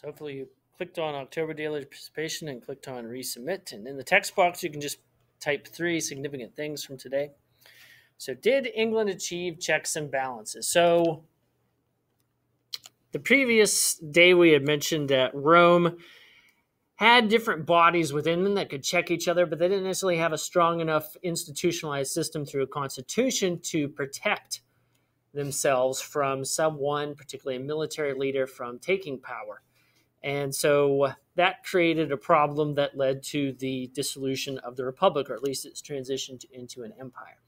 So hopefully you clicked on October daily participation and clicked on resubmit. And in the text box, you can just type three significant things from today. So, did England achieve checks and balances? So, the previous day we had mentioned that Rome had different bodies within them that could check each other, but they didn't necessarily have a strong enough institutionalized system through a constitution to protect themselves from someone, particularly a military leader, from taking power. And so that created a problem that led to the dissolution of the republic, or at least its transition into an empire.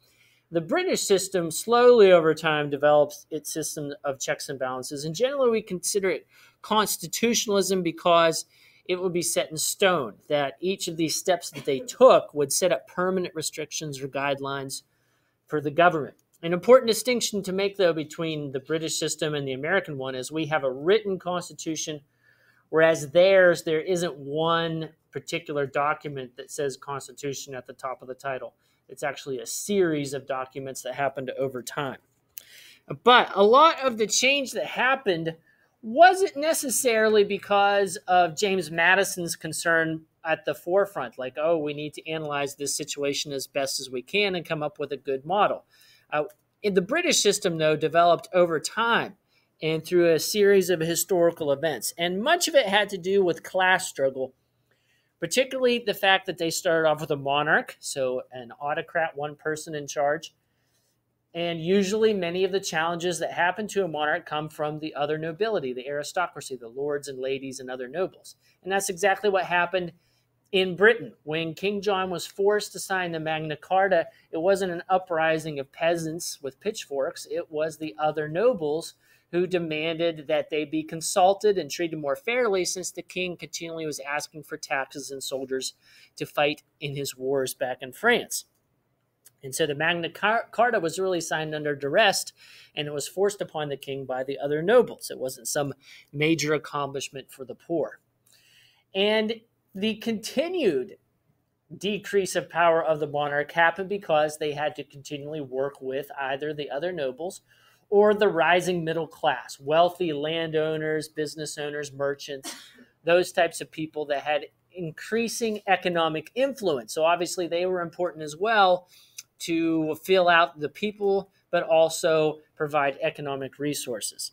The British system slowly over time develops its system of checks and balances. And generally, we consider it constitutionalism because it would be set in stone that each of these steps that they took would set up permanent restrictions or guidelines for the government. An important distinction to make, though, between the British system and the American one is we have a written constitution Whereas theirs, there isn't one particular document that says Constitution at the top of the title. It's actually a series of documents that happened over time. But a lot of the change that happened wasn't necessarily because of James Madison's concern at the forefront, like, oh, we need to analyze this situation as best as we can and come up with a good model. Uh, in the British system, though, developed over time and through a series of historical events. And much of it had to do with class struggle, particularly the fact that they started off with a monarch, so an autocrat, one person in charge. And usually, many of the challenges that happen to a monarch come from the other nobility, the aristocracy, the lords and ladies and other nobles. And that's exactly what happened in Britain. When King John was forced to sign the Magna Carta, it wasn't an uprising of peasants with pitchforks, it was the other nobles who demanded that they be consulted and treated more fairly since the king continually was asking for taxes and soldiers to fight in his wars back in France. And so the Magna Carta was really signed under duress and it was forced upon the king by the other nobles. It wasn't some major accomplishment for the poor. And the continued decrease of power of the monarch happened because they had to continually work with either the other nobles or the rising middle class, wealthy landowners, business owners, merchants, those types of people that had increasing economic influence. So obviously they were important as well to fill out the people, but also provide economic resources.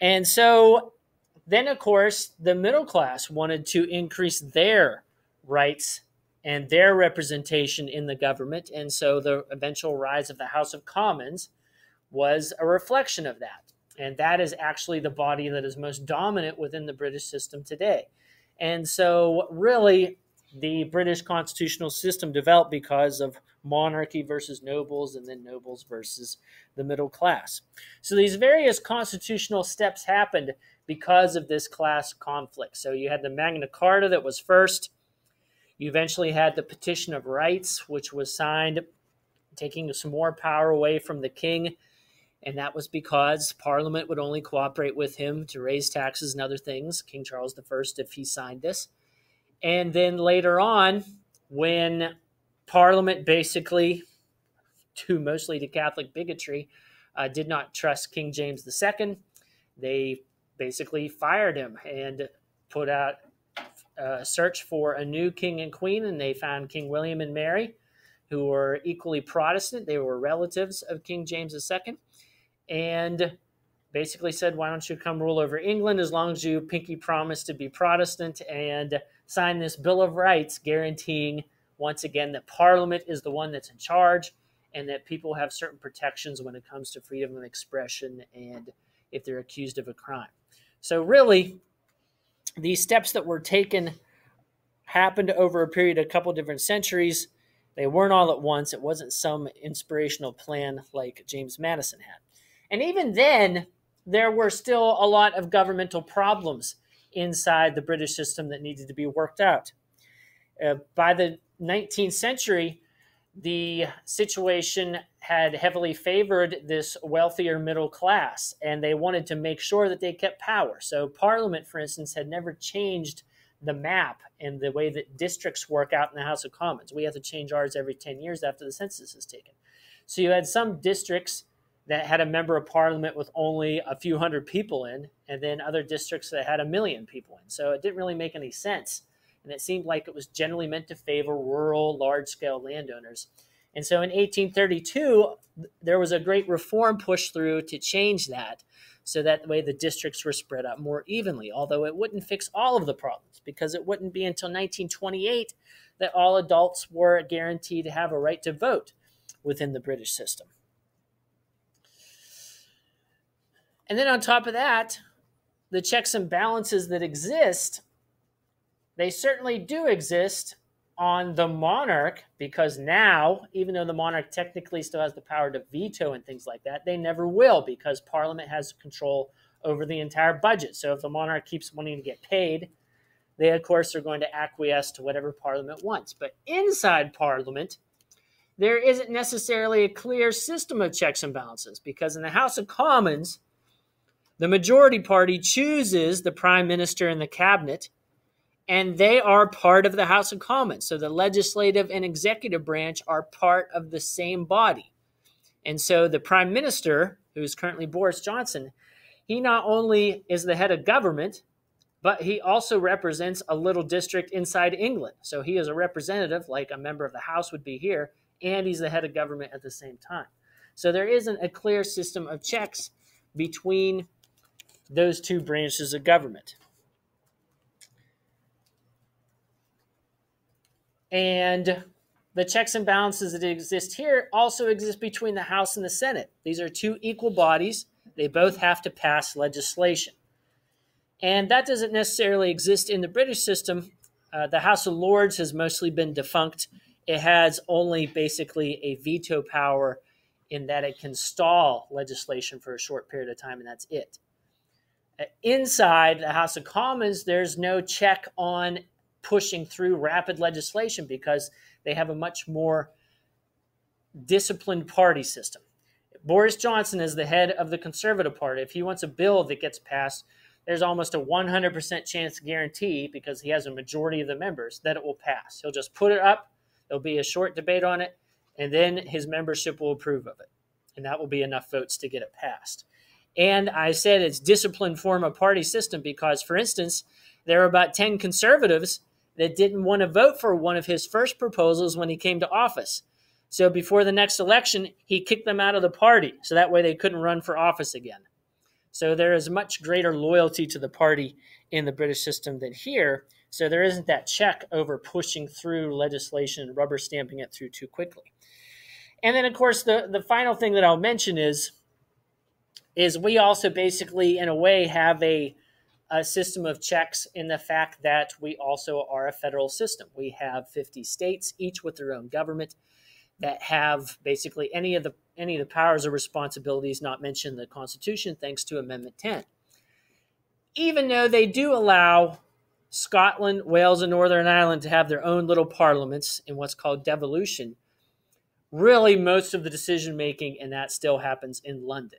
And so then, of course, the middle class wanted to increase their rights and their representation in the government. And so the eventual rise of the House of Commons was a reflection of that. And that is actually the body that is most dominant within the British system today. And so, really, the British constitutional system developed because of monarchy versus nobles and then nobles versus the middle class. So, these various constitutional steps happened because of this class conflict. So, you had the Magna Carta that was first. You eventually had the Petition of Rights, which was signed, taking some more power away from the king and that was because Parliament would only cooperate with him to raise taxes and other things, King Charles I, if he signed this. And then later on, when Parliament basically, due mostly to Catholic bigotry, uh, did not trust King James II, they basically fired him and put out uh, a search for a new king and queen, and they found King William and Mary, who were equally Protestant. They were relatives of King James II and basically said, Why don't you come rule over England as long as you pinky promise to be Protestant and sign this Bill of Rights guaranteeing, once again, that Parliament is the one that's in charge and that people have certain protections when it comes to freedom of expression and if they're accused of a crime. So, really, these steps that were taken happened over a period of a couple different centuries. They weren't all at once. It wasn't some inspirational plan like James Madison had. And even then, there were still a lot of governmental problems inside the British system that needed to be worked out. Uh, by the 19th century, the situation had heavily favored this wealthier middle class, and they wanted to make sure that they kept power. So, Parliament, for instance, had never changed the map and the way that districts work out in the House of Commons. We have to change ours every 10 years after the census is taken. So, you had some districts that had a member of parliament with only a few hundred people in, and then other districts that had a million people in. So it didn't really make any sense. And it seemed like it was generally meant to favor rural, large scale landowners. And so in 1832, there was a great reform push through to change that so that way the districts were spread out more evenly, although it wouldn't fix all of the problems because it wouldn't be until 1928 that all adults were guaranteed to have a right to vote within the British system. And then on top of that, the checks and balances that exist, they certainly do exist on the monarch because now, even though the monarch technically still has the power to veto and things like that, they never will because Parliament has control over the entire budget. So if the monarch keeps wanting to get paid, they of course are going to acquiesce to whatever Parliament wants. But inside Parliament, there isn't necessarily a clear system of checks and balances because in the House of Commons, the majority party chooses the prime minister and the cabinet and they are part of the House of Commons. So the legislative and executive branch are part of the same body. And so the prime minister, who is currently Boris Johnson, he not only is the head of government, but he also represents a little district inside England. So he is a representative, like a member of the House would be here, and he's the head of government at the same time. So there isn't a clear system of checks between those two branches of government. And the checks and balances that exist here also exist between the House and the Senate. These are two equal bodies. They both have to pass legislation. And that doesn't necessarily exist in the British system. Uh, the House of Lords has mostly been defunct. It has only basically a veto power in that it can stall legislation for a short period of time, and that's it. Uh, inside the House of Commons, there's no check on pushing through rapid legislation because they have a much more disciplined party system. Boris Johnson is the head of the Conservative Party. If he wants a bill that gets passed, there's almost a 100% chance guarantee because he has a majority of the members that it will pass. He'll just put it up, there'll be a short debate on it, and then his membership will approve of it. And that will be enough votes to get it passed. And I said it's disciplined form of party system because, for instance, there are about 10 conservatives that didn't want to vote for one of his first proposals when he came to office. So before the next election, he kicked them out of the party so that way they couldn't run for office again. So there is much greater loyalty to the party in the British system than here. So there isn't that check over pushing through legislation and rubber stamping it through too quickly. And then, of course, the, the final thing that I'll mention is, is we also basically, in a way, have a a system of checks in the fact that we also are a federal system. We have 50 states, each with their own government, that have basically any of the any of the powers or responsibilities not mentioned in the Constitution, thanks to Amendment 10. Even though they do allow Scotland, Wales, and Northern Ireland to have their own little parliaments in what's called devolution, really most of the decision making and that still happens in London.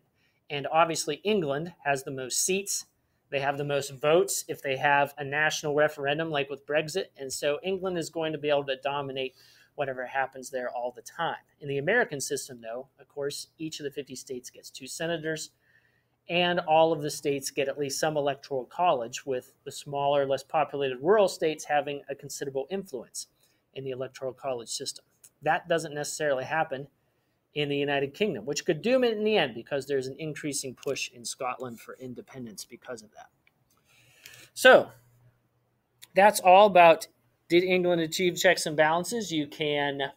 And obviously, England has the most seats they have the most votes if they have a national referendum, like with Brexit. And so England is going to be able to dominate whatever happens there all the time. In the American system, though, of course, each of the 50 states gets two senators, and all of the states get at least some electoral college, with the smaller, less populated rural states having a considerable influence in the electoral college system. That doesn't necessarily happen in the United Kingdom, which could doom it in the end because there's an increasing push in Scotland for independence because of that. So that's all about did England achieve checks and balances? You can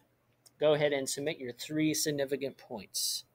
go ahead and submit your three significant points.